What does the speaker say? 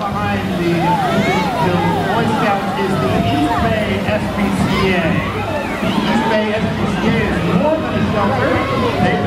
behind the Boy Scouts is the East Bay SPCA. The East Bay SPCA is more than a shelter. They